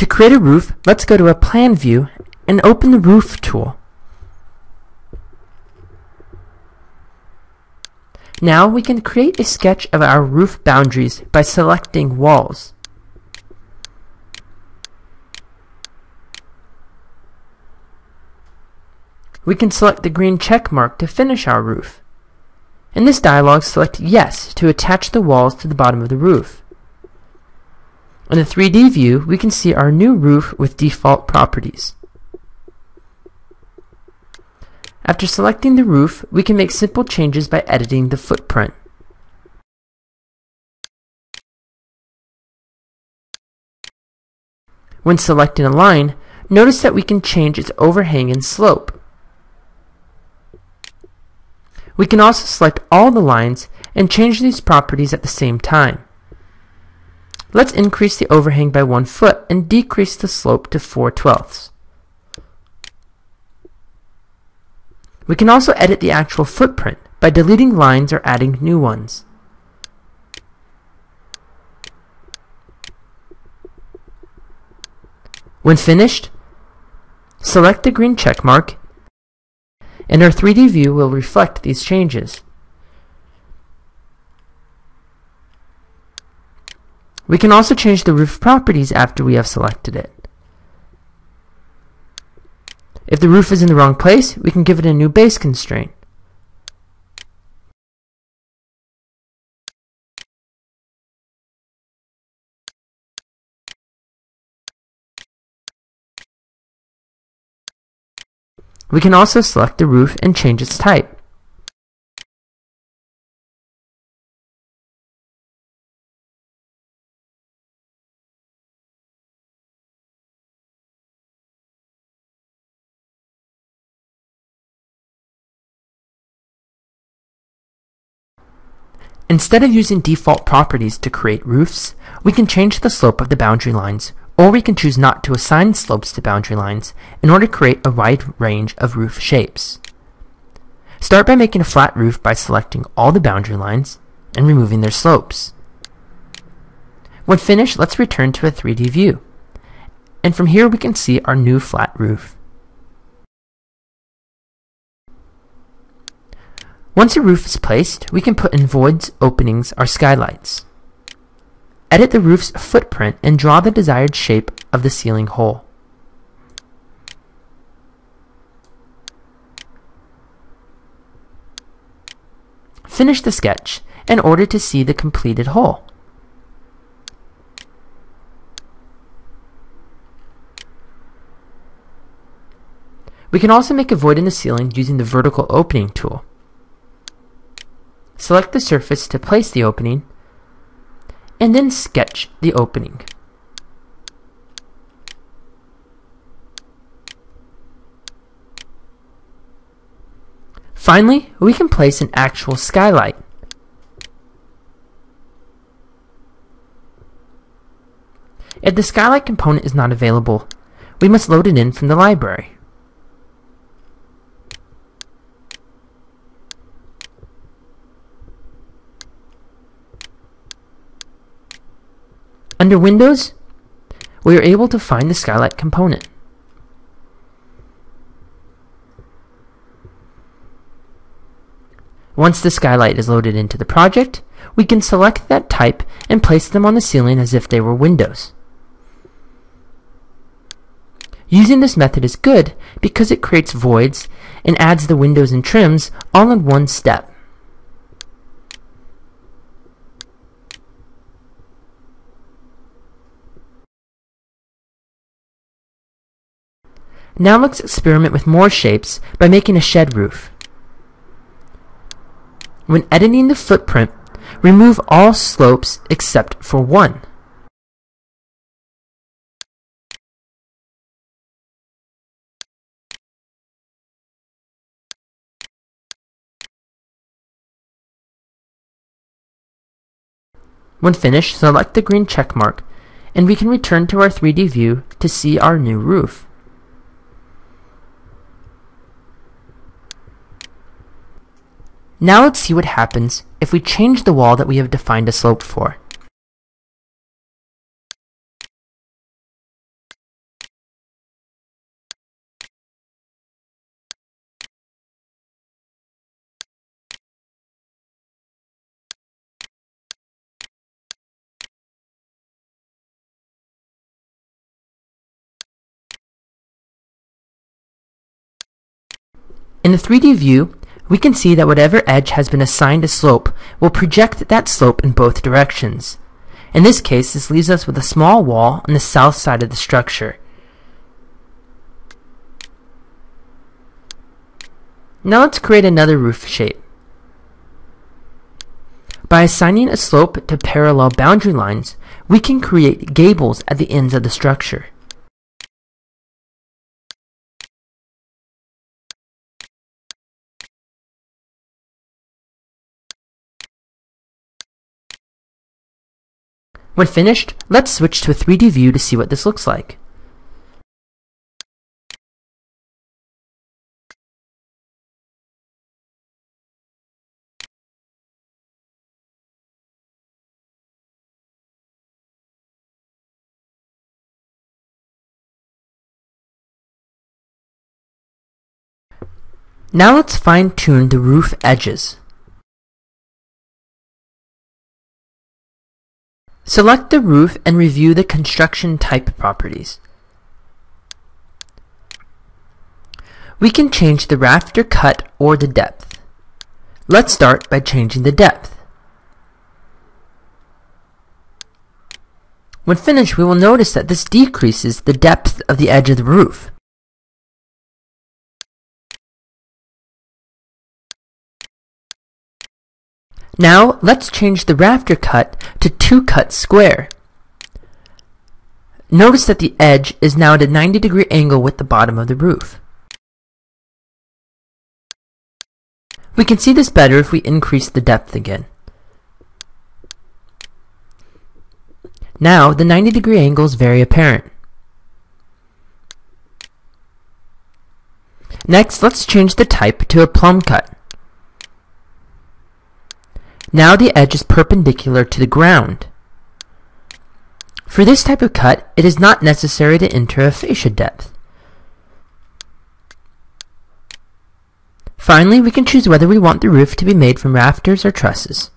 To create a roof, let's go to a plan view and open the roof tool. Now we can create a sketch of our roof boundaries by selecting walls. We can select the green check mark to finish our roof. In this dialog, select Yes to attach the walls to the bottom of the roof. In the 3D view, we can see our new roof with default properties. After selecting the roof, we can make simple changes by editing the footprint. When selecting a line, notice that we can change its overhang and slope. We can also select all the lines and change these properties at the same time. Let's increase the overhang by 1 foot and decrease the slope to 4 twelfths. We can also edit the actual footprint by deleting lines or adding new ones. When finished, select the green check mark and our 3D view will reflect these changes. We can also change the roof properties after we have selected it. If the roof is in the wrong place, we can give it a new base constraint. We can also select the roof and change its type. Instead of using default properties to create roofs, we can change the slope of the boundary lines, or we can choose not to assign slopes to boundary lines in order to create a wide range of roof shapes. Start by making a flat roof by selecting all the boundary lines and removing their slopes. When finished, let's return to a 3D view. And from here we can see our new flat roof. Once a roof is placed, we can put in voids, openings, or skylights. Edit the roof's footprint and draw the desired shape of the ceiling hole. Finish the sketch in order to see the completed hole. We can also make a void in the ceiling using the vertical opening tool. Select the surface to place the opening, and then sketch the opening. Finally, we can place an actual skylight. If the skylight component is not available, we must load it in from the library. Under Windows, we are able to find the Skylight component. Once the skylight is loaded into the project, we can select that type and place them on the ceiling as if they were windows. Using this method is good because it creates voids and adds the windows and trims all in one step. Now let's experiment with more shapes by making a shed roof. When editing the footprint, remove all slopes except for one. When finished, select the green check mark, and we can return to our 3D view to see our new roof. Now let's see what happens if we change the wall that we have defined a slope for. In the 3D view, we can see that whatever edge has been assigned a slope will project that slope in both directions. In this case, this leaves us with a small wall on the south side of the structure. Now let's create another roof shape. By assigning a slope to parallel boundary lines, we can create gables at the ends of the structure. When finished, let's switch to a 3D view to see what this looks like. Now let's fine-tune the roof edges. Select the roof and review the construction type properties. We can change the rafter cut or the depth. Let's start by changing the depth. When finished, we will notice that this decreases the depth of the edge of the roof. Now let's change the rafter cut to 2 cut square. Notice that the edge is now at a 90 degree angle with the bottom of the roof. We can see this better if we increase the depth again. Now the 90 degree angle is very apparent. Next, let's change the type to a plumb cut. Now the edge is perpendicular to the ground. For this type of cut, it is not necessary to enter a fascia depth. Finally, we can choose whether we want the roof to be made from rafters or trusses.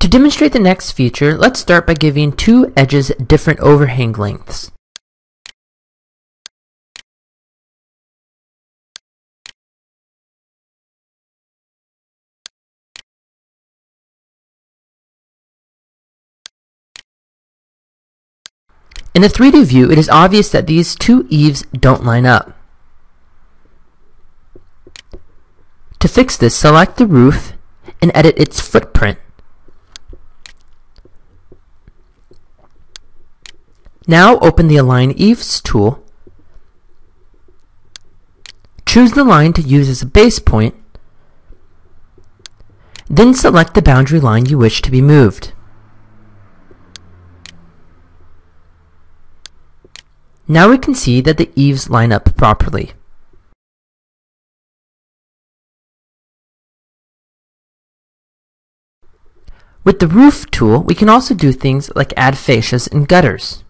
To demonstrate the next feature, let's start by giving two edges different overhang lengths. In the 3D view, it is obvious that these two eaves don't line up. To fix this, select the roof and edit its footprint. Now open the Align Eaves tool. Choose the line to use as a base point. Then select the boundary line you wish to be moved. Now we can see that the eaves line up properly. With the Roof tool, we can also do things like add fascias and gutters.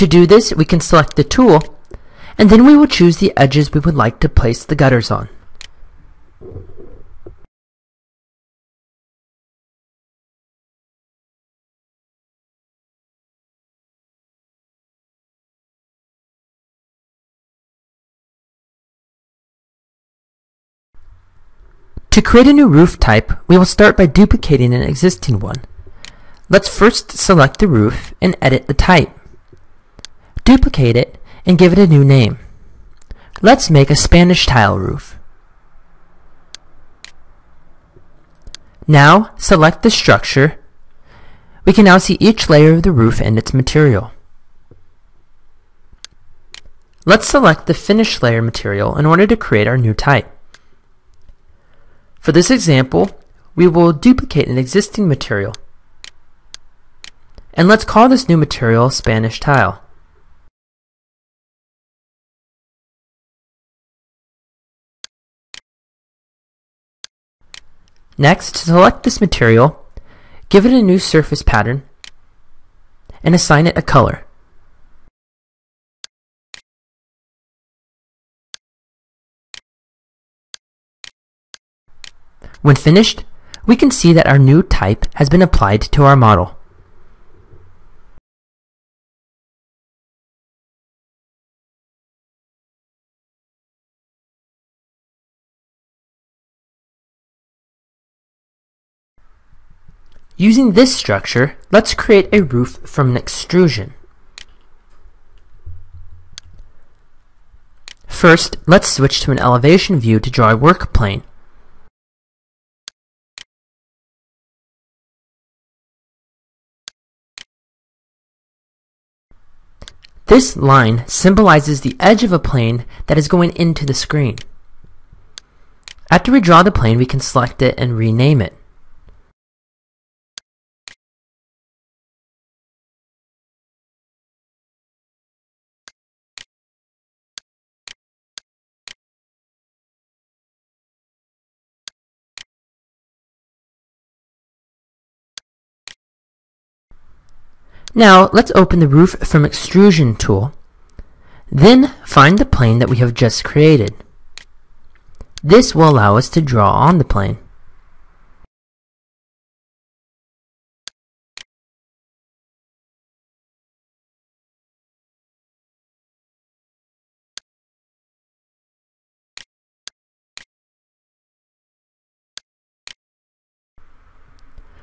To do this, we can select the tool, and then we will choose the edges we would like to place the gutters on. To create a new roof type, we will start by duplicating an existing one. Let's first select the roof and edit the type duplicate it, and give it a new name. Let's make a Spanish tile roof. Now, select the structure. We can now see each layer of the roof and its material. Let's select the finished layer material in order to create our new type. For this example, we will duplicate an existing material. And let's call this new material Spanish tile. Next, select this material, give it a new surface pattern, and assign it a color. When finished, we can see that our new type has been applied to our model. Using this structure, let's create a roof from an extrusion. First, let's switch to an elevation view to draw a work plane. This line symbolizes the edge of a plane that is going into the screen. After we draw the plane, we can select it and rename it. Now let's open the Roof from Extrusion tool. Then find the plane that we have just created. This will allow us to draw on the plane.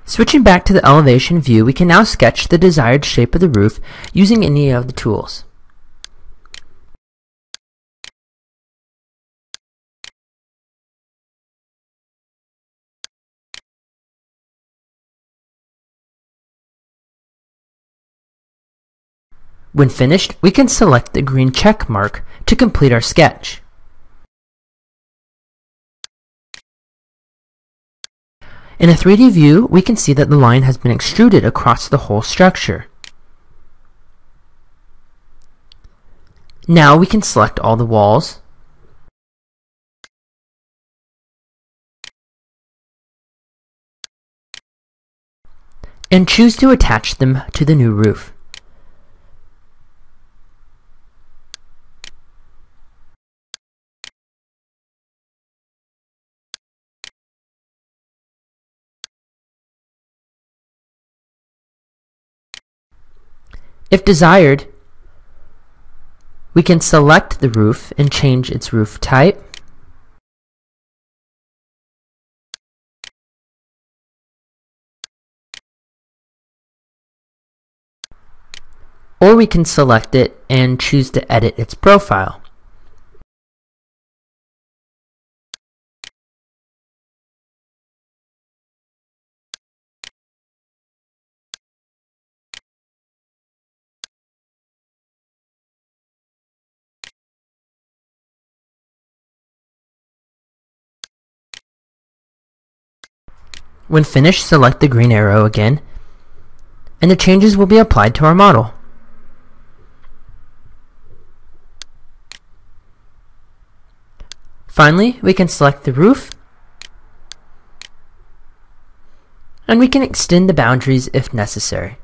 Switching back to the elevation view, we can now sketch the desired shape of the roof using any of the tools. When finished, we can select the green check mark to complete our sketch. In a 3D view, we can see that the line has been extruded across the whole structure. Now we can select all the walls, and choose to attach them to the new roof. If desired, we can select the roof and change its roof type. Or we can select it and choose to edit its profile. When finished, select the green arrow again, and the changes will be applied to our model. Finally, we can select the roof, and we can extend the boundaries if necessary.